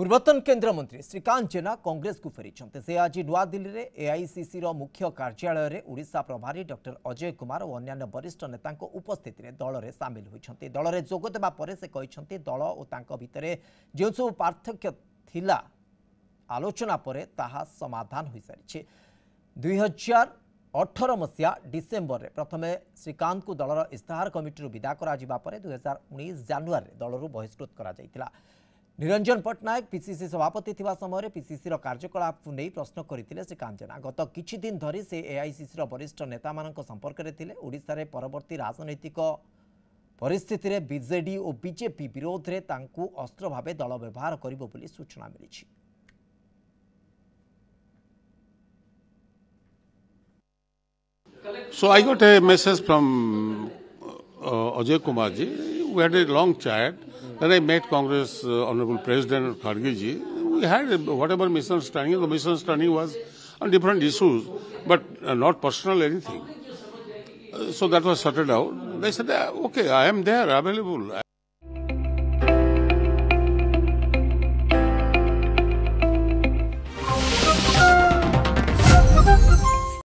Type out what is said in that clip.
ପୂର୍ବତନ କେନ୍ଦ୍ରମନ୍ତ୍ରୀ ଶ୍ରୀକାନ୍ତ ଜେନା କଂଗ୍ରେସକୁ ଫେରିଛନ୍ତି ସେ ଆଜି ନୂଆଦିଲ୍ଲୀରେ ଏଆଇସିସିର ମୁଖ୍ୟ କାର୍ଯ୍ୟାଳୟରେ ଓଡ଼ିଶା ପ୍ରଭାରୀ ଡକ୍ଟର ଅଜୟ କୁମାର ଓ ଅନ୍ୟାନ୍ୟ ବରିଷ୍ଠ ନେତାଙ୍କ ଉପସ୍ଥିତିରେ ଦଳରେ ସାମିଲ ହୋଇଛନ୍ତି ଦଳରେ ଯୋଗ ଦେବା ପରେ ସେ କହିଛନ୍ତି ଦଳ ଓ ତାଙ୍କ ଭିତରେ ଯେଉଁସବୁ ପାର୍ଥକ୍ୟ ଥିଲା ଆଲୋଚନା ପରେ ତାହା ସମାଧାନ ହୋଇସାରିଛି ଦୁଇ ହଜାର ଅଠର ମସିହା ଡିସେମ୍ବରରେ ପ୍ରଥମେ ଶ୍ରୀକାନ୍ତଙ୍କୁ ଦଳର ଇସ୍ତାହାର କମିଟିରୁ ବିଦା କରାଯିବା ପରେ ଦୁଇହଜାର ଉଣେଇଶ ଜାନୁଆରୀରେ ଦଳରୁ ବହିଷ୍କୃତ କରାଯାଇଥିଲା निरंजन पट्टनायक पिसीसी सभापति थी समय पिसीसी कार्यकलाप नहीं प्रश्न करते कांचना गत किद धरी से एआईसीसी वरिष्ठ नेता मान संपर्क ओडार परवर्त राजनैतिक परिस्थित विजे और बीजेपी विरोध में अस्त्र भाव दल व्यवहार कर सूचना मिली so I got a message from Ajay Kumar ji we had a long chat. Then I met Congress uh, Honorable President Khargeji. We had a, whatever misunderstanding. The misunderstanding was on different issues, but uh, not personal anything. Uh, so that was sorted out. They said, uh, okay, I am there, available.